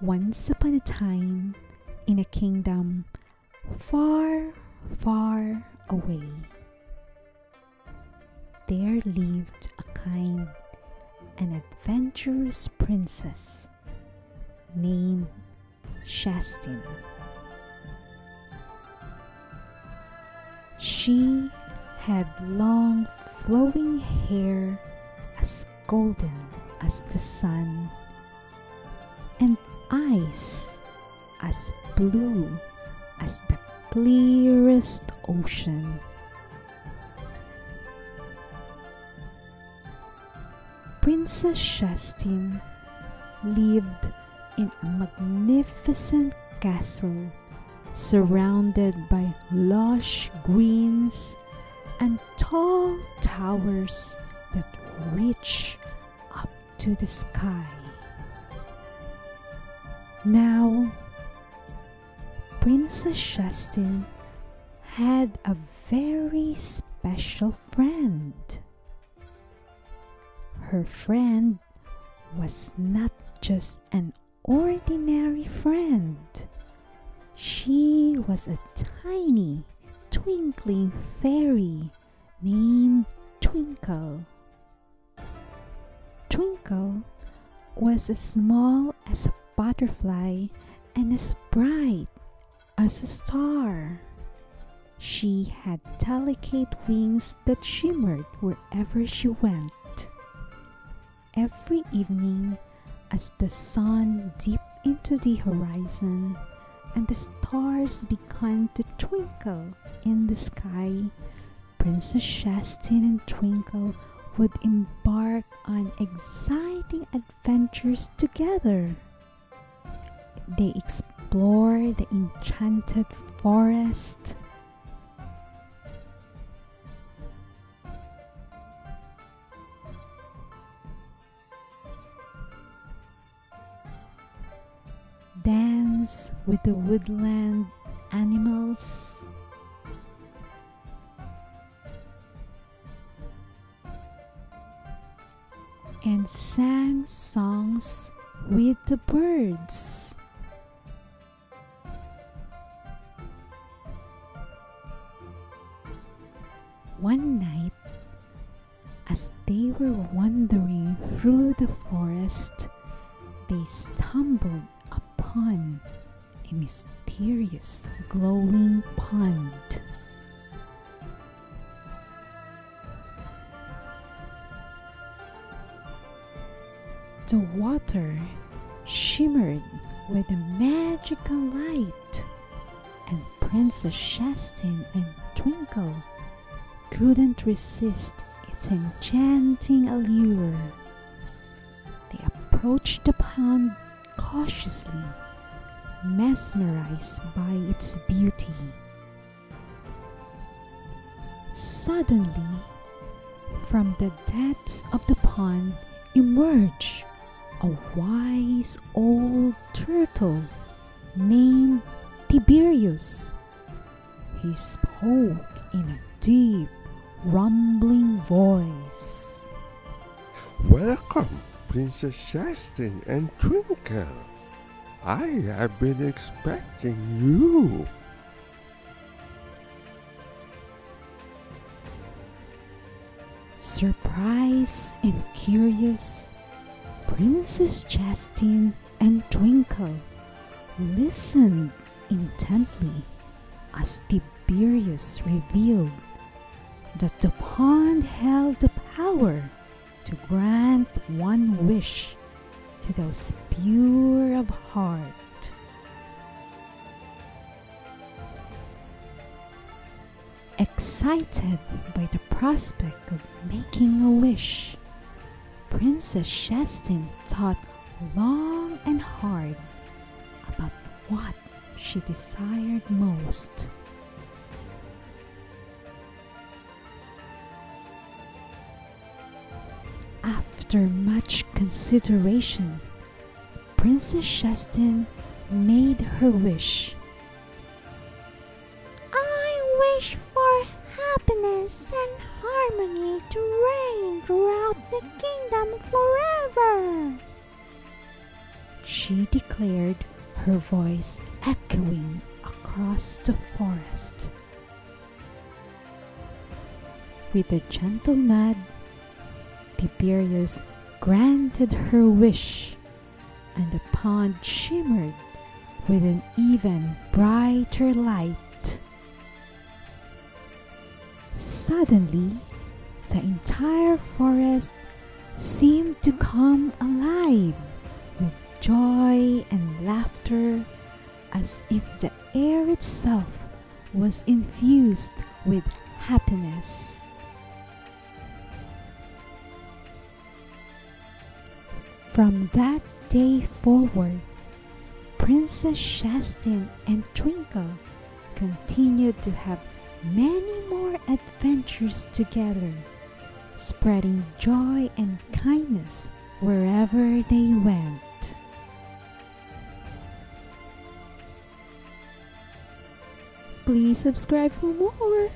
Once upon a time, in a kingdom far, far away, there lived a kind and adventurous princess named Shastin. She had long flowing hair as golden as the sun and eyes as blue as the clearest ocean. Princess Shastin lived in a magnificent castle surrounded by lush greens and tall towers that reach up to the sky. Now, Princess Shastin had a very special friend. Her friend was not just an ordinary friend. She was a tiny, twinkling fairy named Twinkle. Twinkle was as small as a butterfly and as bright as a star. She had delicate wings that shimmered wherever she went. Every evening, as the sun dipped into the horizon and the stars began to twinkle in the sky, Princess Shastin and Twinkle would embark on exciting adventures together. They explored the enchanted forest. Dance with the woodland animals. And sang songs with the birds. One night, as they were wandering through the forest, they stumbled upon a mysterious glowing pond. The water shimmered with a magical light, and Princess Shastin and Twinkle couldn't resist its enchanting allure. They approached the pond cautiously, mesmerized by its beauty. Suddenly, from the depths of the pond emerged a wise old turtle named Tiberius. He spoke in a deep, rumbling voice. Welcome, Princess Shastin and Twinkle. I have been expecting you. Surprised and curious, Princess Shastin and Twinkle listened intently as Tiberius revealed that the pond held the power to grant one wish to those pure of heart. Excited by the prospect of making a wish, Princess Shastin thought long and hard about what she desired most. After much consideration, Princess Shastin made her wish. I wish for happiness and harmony to reign throughout the kingdom forever. she declared, her voice echoing across the forest. With a gentle nod, Tiberius granted her wish, and the pond shimmered with an even brighter light. Suddenly, the entire forest seemed to come alive with joy and laughter as if the air itself was infused with happiness. From that day forward, Princess Shastin and Twinkle continued to have many more adventures together, spreading joy and kindness wherever they went. Please subscribe for more.